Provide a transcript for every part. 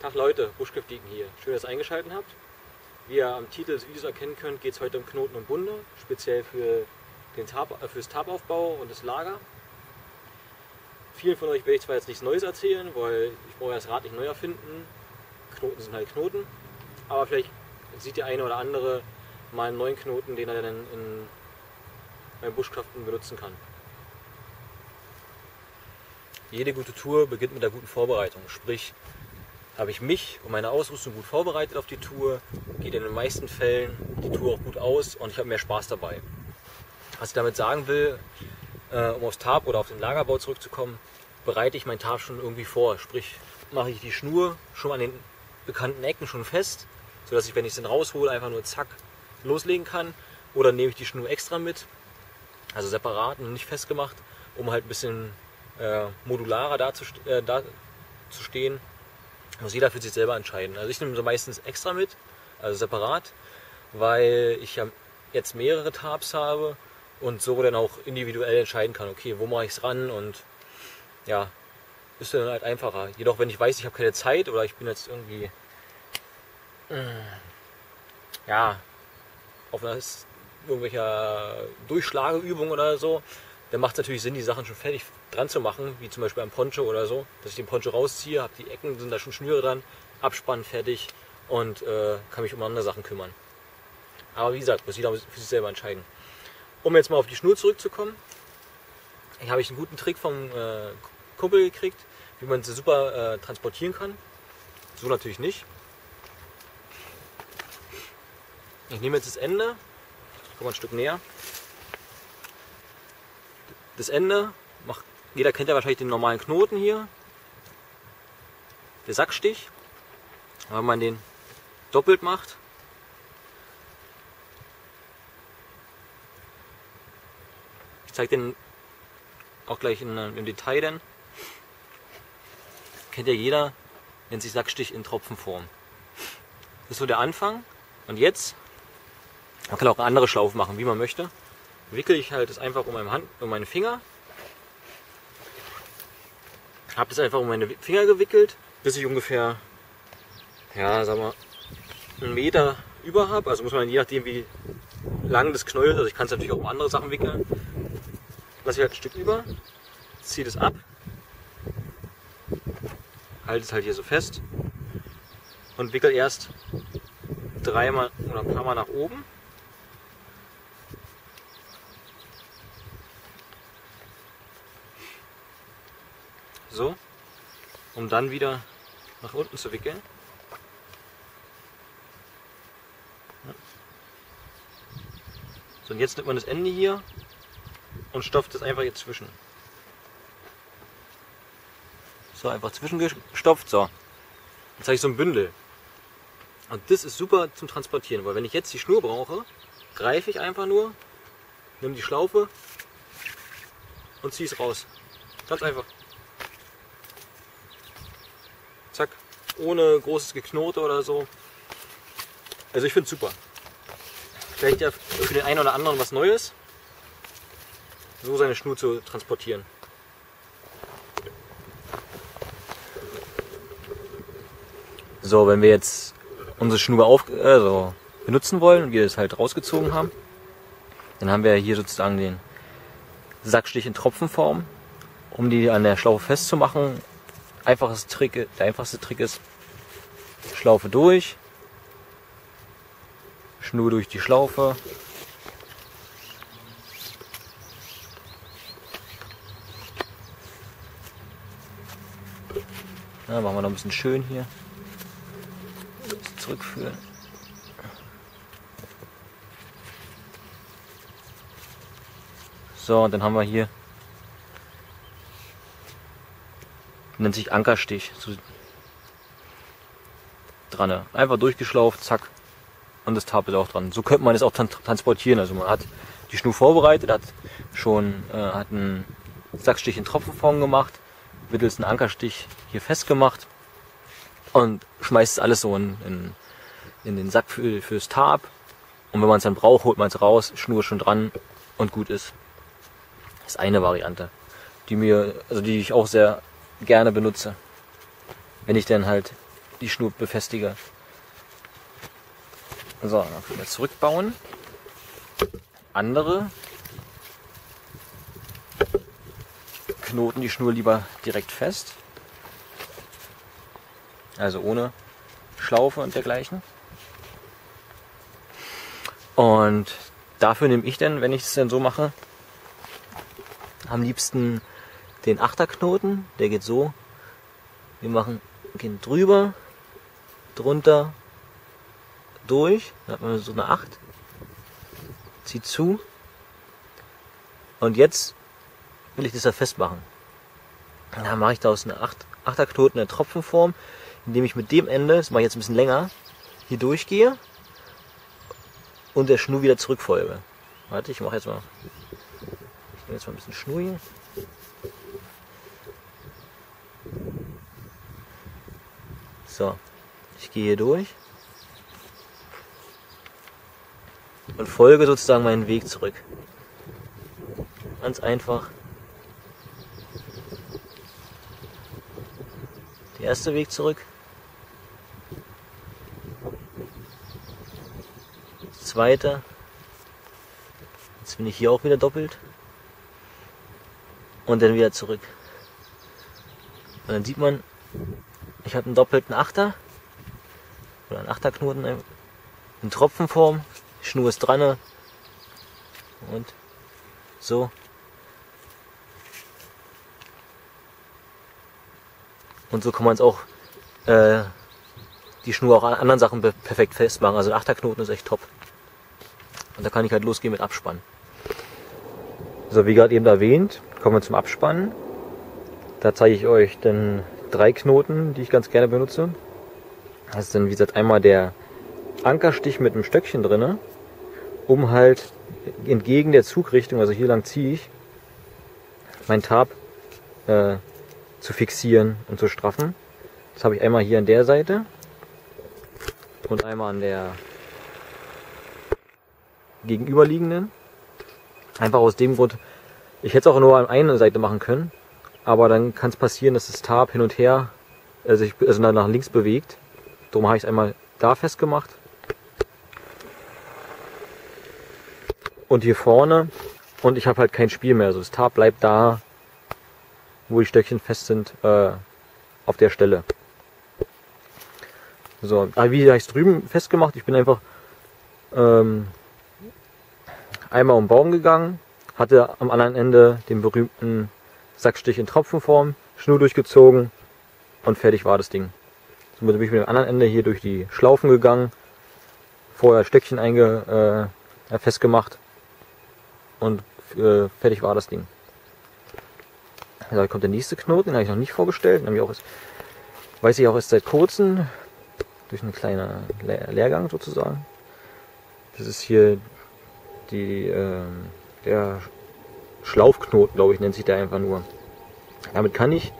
Tag Leute, Buschkräftigen hier. Schön, dass ihr eingeschaltet habt. Wie ihr am Titel des Videos erkennen könnt, geht es heute um Knoten und Bunde, speziell für den Tab, äh, fürs Tabaufbau und das Lager. Vielen von euch werde ich zwar jetzt nichts Neues erzählen, weil ich brauche das Rad nicht neu erfinden. Knoten sind halt Knoten. Aber vielleicht sieht der eine oder andere mal einen neuen Knoten, den er dann in, beim Buschkraften benutzen kann. Jede gute Tour beginnt mit einer guten Vorbereitung. Sprich, habe ich mich und meine Ausrüstung gut vorbereitet auf die Tour, geht in den meisten Fällen die Tour auch gut aus und ich habe mehr Spaß dabei. Was ich damit sagen will, äh, um aufs Tab oder auf den Lagerbau zurückzukommen, bereite ich mein Tab schon irgendwie vor. Sprich, mache ich die Schnur schon an den bekannten Ecken schon fest, sodass ich, wenn ich es dann raushole, einfach nur zack loslegen kann. Oder nehme ich die Schnur extra mit, also separat und nicht festgemacht, um halt ein bisschen äh, modularer dazustehen. Äh, da zu stehen. Muss jeder für sich selber entscheiden. Also ich nehme so meistens extra mit, also separat, weil ich jetzt mehrere Tabs habe und so dann auch individuell entscheiden kann, okay, wo mache ich es ran und ja, ist dann halt einfacher. Jedoch, wenn ich weiß, ich habe keine Zeit oder ich bin jetzt irgendwie ja, auf einer irgendwelcher Durchschlageübung oder so, dann macht es natürlich Sinn, die Sachen schon fertig dran zu machen, wie zum Beispiel am Poncho oder so, dass ich den Poncho rausziehe, habe die Ecken, sind da schon Schnüre dran, Abspann fertig und äh, kann mich um andere Sachen kümmern. Aber wie gesagt, muss jeder für sich selber entscheiden. Um jetzt mal auf die Schnur zurückzukommen, habe ich einen guten Trick vom äh, Kumpel gekriegt, wie man sie super äh, transportieren kann. So natürlich nicht. Ich nehme jetzt das Ende, komme ein Stück näher. Das Ende, macht, jeder kennt ja wahrscheinlich den normalen Knoten hier. Der Sackstich. Wenn man den doppelt macht, ich zeige den auch gleich in, im Detail denn. Kennt ja jeder, nennt sich Sackstich in Tropfenform. Das ist so der Anfang. Und jetzt man kann auch andere Schlaufen machen, wie man möchte. Wickel ich halt das einfach um, meine Hand, um meine Finger. Habe das einfach um meine Finger gewickelt, bis ich ungefähr, ja, sag mal, einen Meter über habe. Also muss man je nachdem, wie lang das Knäuel ist, also ich kann es natürlich auch um andere Sachen wickeln. Lasse ich halt ein Stück über, ziehe das ab, halte es halt hier so fest und wickel erst dreimal oder ein paar Mal nach oben So, um dann wieder nach unten zu wickeln. So, und jetzt nimmt man das Ende hier und stopft es einfach hier zwischen. So, einfach zwischengestopft. So, jetzt habe ich so ein Bündel. Und das ist super zum Transportieren, weil wenn ich jetzt die Schnur brauche, greife ich einfach nur, nehme die Schlaufe und ziehe es raus. Ganz einfach. Zack. Ohne großes Geknote oder so. Also ich finde es super. Vielleicht ja für den einen oder anderen was Neues, so seine Schnur zu transportieren. So, wenn wir jetzt unsere Schnur auf, also benutzen wollen und wir es halt rausgezogen haben, dann haben wir hier sozusagen den Sackstich in Tropfenform, um die an der Schlaufe festzumachen einfaches Trick, der einfachste Trick ist, Schlaufe durch, Schnur durch die Schlaufe. Ja, machen wir noch ein bisschen schön hier. Zurückführen. So, und dann haben wir hier nennt sich Ankerstich. So dran. Einfach durchgeschlauft, zack. Und das Tab ist auch dran. So könnte man es auch transportieren. Also man hat die Schnur vorbereitet, hat schon äh, hat einen Sackstich in Tropfenform gemacht, mittels einen Ankerstich hier festgemacht und schmeißt alles so in, in, in den Sack für, fürs Tab. Und wenn man es dann braucht, holt man es raus, Schnur schon dran und gut ist. Das ist eine Variante, die mir, also die ich auch sehr gerne benutze. Wenn ich dann halt die Schnur befestige. So, dann können wir zurückbauen. Andere knoten die Schnur lieber direkt fest. Also ohne Schlaufe und dergleichen. Und dafür nehme ich dann, wenn ich es dann so mache, am liebsten den Achterknoten. Der geht so. Wir machen, gehen drüber, drunter, durch. Dann hat man so eine 8. Zieht zu. Und jetzt will ich das da festmachen. Dann mache ich daraus eine 8, Achterknoten in der Tropfenform, indem ich mit dem Ende, das mache ich jetzt ein bisschen länger, hier durchgehe und der Schnur wieder zurückfolge. Warte, ich mache jetzt mal. Ich nehme jetzt mal ein bisschen Schnur hier. So, ich gehe hier durch und folge sozusagen meinen Weg zurück. Ganz einfach. Der erste Weg zurück. Zweiter. Jetzt bin ich hier auch wieder doppelt. Und dann wieder zurück. Und dann sieht man, ich habe einen doppelten Achter. Oder einen Achterknoten in Tropfenform. Die Schnur ist dran. Und so. Und so kann man es auch äh, die Schnur auch an anderen Sachen perfekt festmachen. Also ein Achterknoten ist echt top. Und da kann ich halt losgehen mit Abspannen. So, wie gerade eben erwähnt, kommen wir zum Abspannen. Da zeige ich euch dann drei Knoten, die ich ganz gerne benutze. Das ist dann, wie gesagt, einmal der Ankerstich mit einem Stöckchen drinne, um halt entgegen der Zugrichtung, also hier lang ziehe ich, mein Tab äh, zu fixieren und zu straffen. Das habe ich einmal hier an der Seite und einmal an der gegenüberliegenden. Einfach aus dem Grund, ich hätte es auch nur an einer Seite machen können, aber dann kann es passieren, dass das Tab hin und her, also, ich, also nach links bewegt. Darum habe ich es einmal da festgemacht. Und hier vorne. Und ich habe halt kein Spiel mehr. Also das Tab bleibt da, wo die Stöckchen fest sind, äh, auf der Stelle. So, aber wie habe ich es drüben festgemacht? Ich bin einfach ähm, einmal um den Baum gegangen, hatte am anderen Ende den berühmten Sackstich in Tropfenform, Schnur durchgezogen und fertig war das Ding. Somit bin ich mit dem anderen Ende hier durch die Schlaufen gegangen, vorher Stöckchen einge, äh, festgemacht und äh, fertig war das Ding. Da kommt der nächste Knoten, den habe ich noch nicht vorgestellt. Den auch erst, weiß ich auch erst seit kurzem, durch einen kleinen Lehrgang sozusagen. Das ist hier die, äh, der Schlaufknoten, glaube ich, nennt sich der einfach nur. Damit kann ich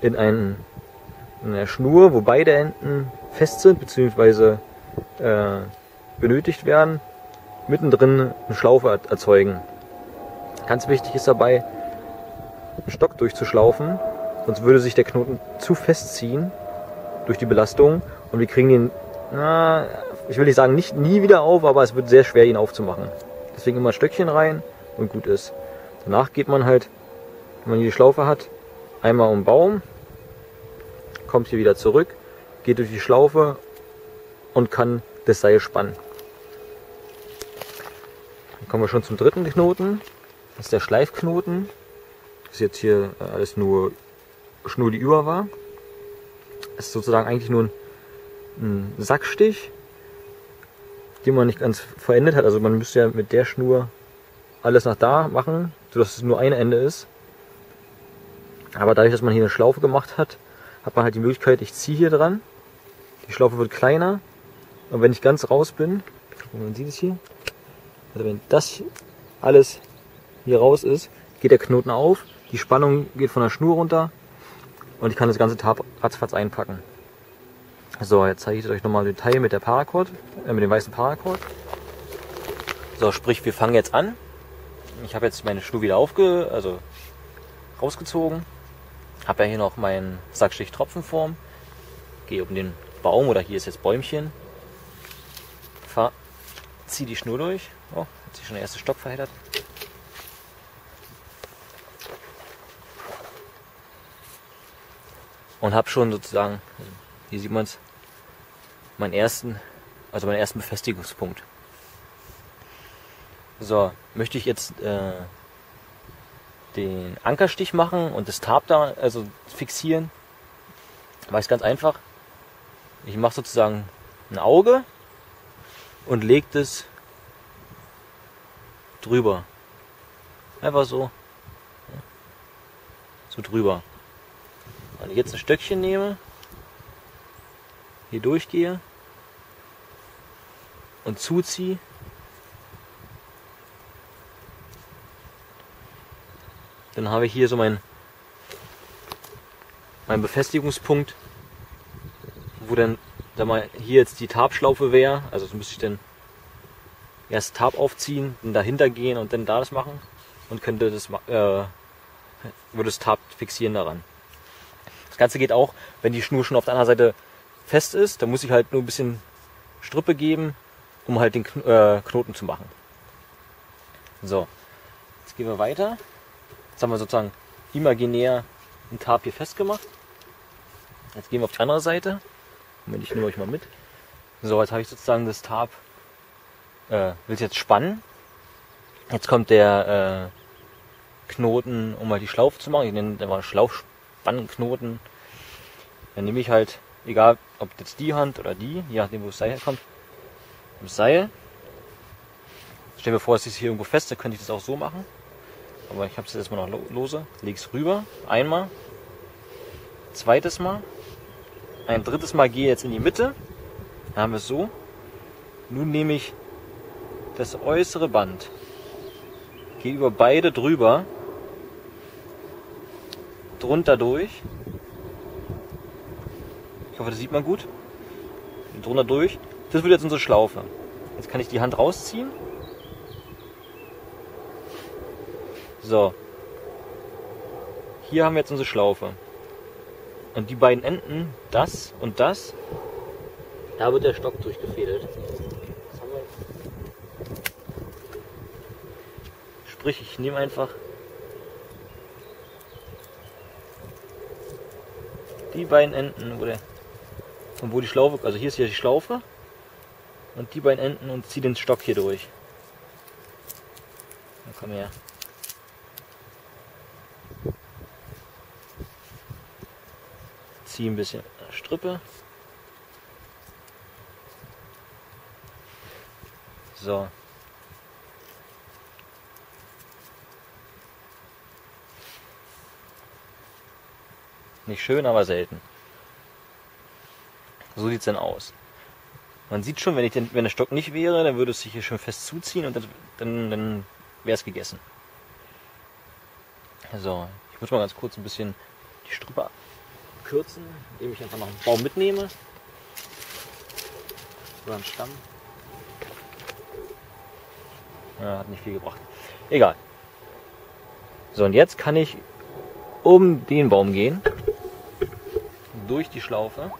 in, einen, in einer Schnur, wo beide Enden fest sind, beziehungsweise äh, benötigt werden, mittendrin eine Schlaufe erzeugen. Ganz wichtig ist dabei, einen Stock durchzuschlaufen, sonst würde sich der Knoten zu fest ziehen durch die Belastung und wir kriegen ihn, na, ich will nicht sagen, nicht nie wieder auf, aber es wird sehr schwer, ihn aufzumachen. Deswegen immer ein Stöckchen rein und gut ist. Danach geht man halt, wenn man die Schlaufe hat, einmal um den Baum, kommt hier wieder zurück, geht durch die Schlaufe und kann das Seil spannen. Dann kommen wir schon zum dritten Knoten. Das ist der Schleifknoten. Das ist jetzt hier äh, alles nur Schnur, die über war. Das ist sozusagen eigentlich nur ein, ein Sackstich, den man nicht ganz verendet hat. Also man müsste ja mit der Schnur alles nach da machen, sodass es nur ein Ende ist. Aber dadurch, dass man hier eine Schlaufe gemacht hat, hat man halt die Möglichkeit, ich ziehe hier dran, die Schlaufe wird kleiner und wenn ich ganz raus bin, man sieht es hier, also wenn das alles hier raus ist, geht der Knoten auf, die Spannung geht von der Schnur runter und ich kann das ganze Tab ratzfatz einpacken. So, jetzt zeige ich euch nochmal im Detail mit der Paracord, äh, mit dem weißen Paracord. So, sprich, wir fangen jetzt an. Ich habe jetzt meine Schnur wieder aufge, also rausgezogen. Habe ja hier noch meinen Sackstich Tropfenform. Gehe um den Baum oder hier ist jetzt Bäumchen. Fahr, zieh die Schnur durch. Oh, hat sich schon der erste Stock verheddert. Und habe schon sozusagen, hier sieht man es, meinen ersten, also meinen ersten Befestigungspunkt. So, möchte ich jetzt äh, den Ankerstich machen und das Tab da, also fixieren, mache ich ganz einfach. Ich mache sozusagen ein Auge und lege das drüber. Einfach so. So drüber. Wenn ich jetzt ein Stöckchen nehme, hier durchgehe und zuziehe, dann habe ich hier so mein, mein Befestigungspunkt, wo dann sag mal, hier jetzt die Tabschlaufe wäre. Also so müsste ich dann erst Tab aufziehen, dann dahinter gehen und dann da das machen und könnte das äh, würde das Tab fixieren daran. Das Ganze geht auch, wenn die Schnur schon auf der anderen Seite fest ist, dann muss ich halt nur ein bisschen Strippe geben, um halt den äh, Knoten zu machen. So, jetzt gehen wir weiter. Jetzt haben wir sozusagen imaginär ein Tab hier festgemacht. Jetzt gehen wir auf die andere Seite. Moment, ich nehme euch mal mit. So, jetzt habe ich sozusagen das Tab, äh, will es jetzt spannen. Jetzt kommt der äh, Knoten, um mal die Schlaufe zu machen. Ich nenne den mal Schlaufspannknoten. Dann nehme ich halt, egal ob jetzt die Hand oder die, je nachdem wo das Seil herkommt, das Seil. Stell mir vor, es ist hier irgendwo fest, dann könnte ich das auch so machen. Aber ich habe es jetzt erstmal noch lose. Leg es rüber. Einmal. Zweites Mal. Ein drittes Mal gehe jetzt in die Mitte. Dann haben wir es so. Nun nehme ich das äußere Band. Gehe über beide drüber. Drunter durch. Ich hoffe, das sieht man gut. Drunter durch. Das wird jetzt unsere Schlaufe. Jetzt kann ich die Hand rausziehen So. Hier haben wir jetzt unsere Schlaufe. Und die beiden Enden, das und das, da wird der Stock durchgefädelt. Sprich, ich nehme einfach die beiden Enden, wo der, und wo die Schlaufe, also hier ist ja die Schlaufe und die beiden Enden und ziehe den Stock hier durch. Dann komm her. Ziehe ein bisschen Strippe. So. Nicht schön, aber selten. So sieht es dann aus. Man sieht schon, wenn, ich den, wenn der Stock nicht wäre, dann würde es sich hier schon fest zuziehen und dann, dann, dann wäre es gegessen. So, ich muss mal ganz kurz ein bisschen die Strippe kürzen, indem ich einfach noch einen Baum mitnehme. Oder einen Stamm. Ja, hat nicht viel gebracht. Egal. So, und jetzt kann ich um den Baum gehen. Durch die Schlaufe.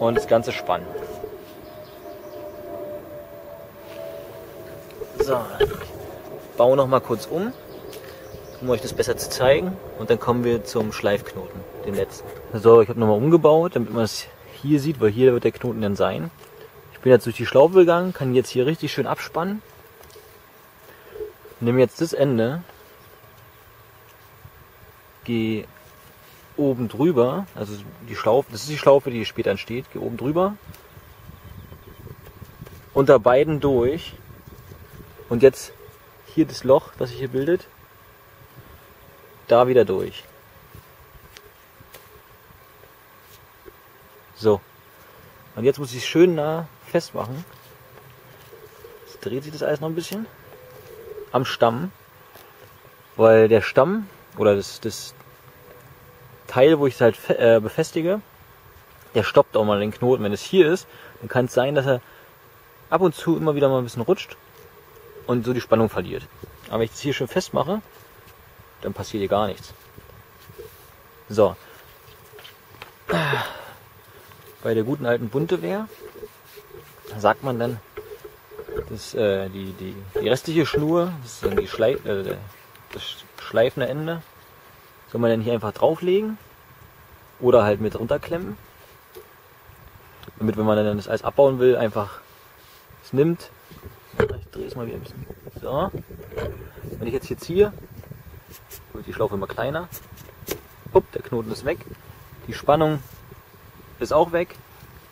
Und das Ganze spannen. So, ich baue noch mal kurz um um euch das besser zu zeigen. Und dann kommen wir zum Schleifknoten, den letzten. So, ich habe nochmal umgebaut, damit man es hier sieht, weil hier wird der Knoten dann sein. Ich bin jetzt durch die Schlaufe gegangen, kann jetzt hier richtig schön abspannen. Nehme jetzt das Ende, gehe oben drüber, also die Schlaufe, das ist die Schlaufe, die später entsteht, gehe oben drüber, unter beiden durch und jetzt hier das Loch, das sich hier bildet, da wieder durch. So. Und jetzt muss ich es schön nah festmachen. Jetzt dreht sich das alles noch ein bisschen. Am Stamm. Weil der Stamm oder das, das Teil, wo ich es halt äh, befestige, der stoppt auch mal den Knoten. Wenn es hier ist, dann kann es sein, dass er ab und zu immer wieder mal ein bisschen rutscht und so die Spannung verliert. Aber wenn ich das hier schön festmache, dann passiert hier gar nichts. So. Bei der guten alten Buntewehr sagt man dann, dass äh, die, die, die restliche Schnur, das ist dann die Schlei äh, das schleifende Ende, soll man dann hier einfach drauflegen oder halt mit runterklemmen. Damit, wenn man dann das Eis abbauen will, einfach es nimmt. Ich drehe es mal wieder ein bisschen. So. Wenn ich jetzt hier ziehe, wird die Schlaufe immer kleiner. Upp, der Knoten ist weg. Die Spannung ist auch weg.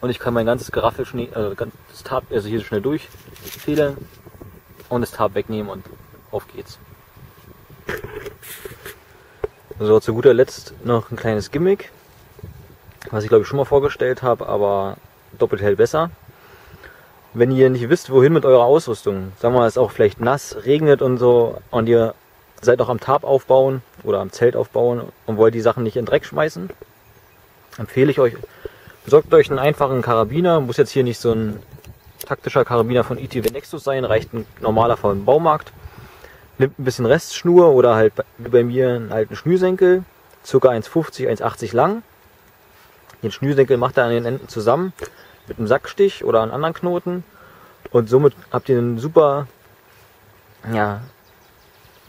Und ich kann mein ganzes Geraffel schnell, äh, das Tab, also hier schnell durchfädeln und das Tab wegnehmen und auf geht's. So, zu guter Letzt noch ein kleines Gimmick, was ich glaube ich schon mal vorgestellt habe, aber doppelt hält besser. Wenn ihr nicht wisst, wohin mit eurer Ausrüstung, sagen wir mal, es auch vielleicht nass, regnet und so, und ihr seid auch am Tab aufbauen oder am Zelt aufbauen und wollt die Sachen nicht in Dreck schmeißen, empfehle ich euch, besorgt euch einen einfachen Karabiner, muss jetzt hier nicht so ein taktischer Karabiner von ITW Nexus sein, reicht ein normaler vom Baumarkt. Nimmt ein bisschen Restschnur oder halt wie bei mir einen alten Schnürsenkel, ca. 1,50, 1,80 lang. Den Schnürsenkel macht er an den Enden zusammen mit einem Sackstich oder einem anderen Knoten und somit habt ihr einen super ja,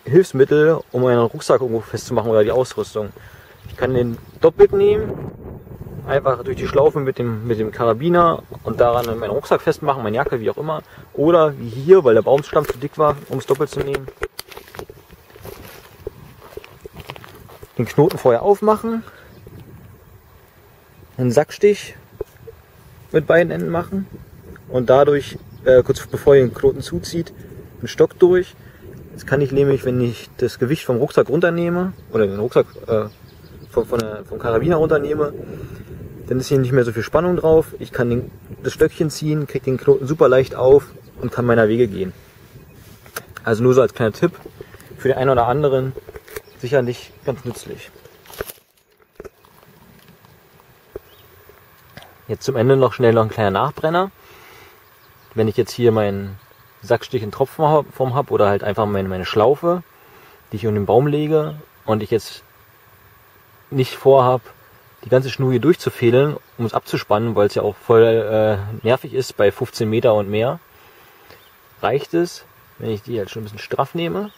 Hilfsmittel, um euren Rucksack irgendwo festzumachen oder die Ausrüstung. Ich kann den doppelt nehmen, einfach durch die Schlaufe mit dem, mit dem Karabiner und daran meinen Rucksack festmachen, meine Jacke, wie auch immer. Oder wie hier, weil der Baumstamm zu dick war, um es doppelt zu nehmen. Den Knoten vorher aufmachen, einen Sackstich mit beiden Enden machen und dadurch, äh, kurz bevor ihr den Knoten zuzieht, einen Stock durch. Jetzt kann ich nämlich, wenn ich das Gewicht vom Rucksack runternehme oder den Rucksack äh, von, von der, vom Karabiner runternehme, dann ist hier nicht mehr so viel Spannung drauf. Ich kann den, das Stöckchen ziehen, kriege den Knoten super leicht auf und kann meiner Wege gehen. Also nur so als kleiner Tipp für den einen oder anderen sicherlich ganz nützlich. Jetzt zum Ende noch schnell noch ein kleiner Nachbrenner. Wenn ich jetzt hier meinen Sackstich in Tropfenform habe oder halt einfach meine, meine Schlaufe, die ich um den Baum lege und ich jetzt nicht vorhab, die ganze Schnur hier durchzufädeln, um es abzuspannen, weil es ja auch voll äh, nervig ist bei 15 Meter und mehr, reicht es, wenn ich die halt schon ein bisschen straff nehme,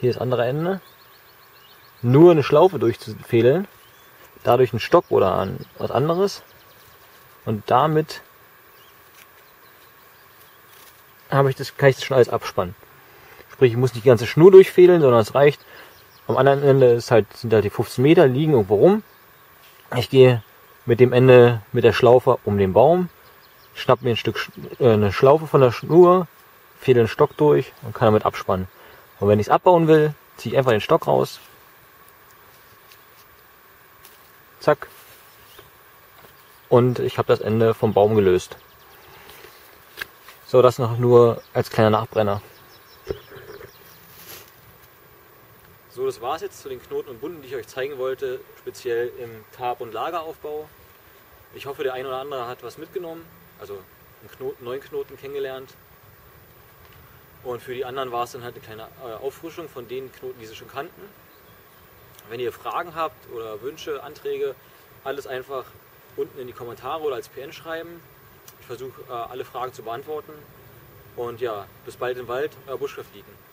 hier das andere Ende, nur eine Schlaufe durchzufädeln, dadurch einen Stock oder an was anderes. Und damit habe ich das, kann ich das schon alles abspannen. Sprich, ich muss nicht die ganze Schnur durchfädeln, sondern es reicht. Am anderen Ende ist halt, sind da die 15 Meter, liegen irgendwo rum. Ich gehe mit dem Ende mit der Schlaufe um den Baum, schnapp mir ein Stück äh, eine Schlaufe von der Schnur, fädel den Stock durch und kann damit abspannen. Und wenn ich es abbauen will, ziehe ich einfach den Stock raus. Zack. Und ich habe das Ende vom Baum gelöst. So, das noch nur als kleiner Nachbrenner. So, das war es jetzt zu den Knoten und Bunden, die ich euch zeigen wollte, speziell im Tab- und Lageraufbau. Ich hoffe, der ein oder andere hat was mitgenommen, also einen Knoten, neuen Knoten kennengelernt. Und für die anderen war es dann halt eine kleine äh, Auffrischung von den Knoten, die sie schon kannten. Wenn ihr Fragen habt oder Wünsche, Anträge, alles einfach unten in die Kommentare oder als PN schreiben versuche äh, alle Fragen zu beantworten. Und ja, bis bald im Wald, euer Buschkraft liegen.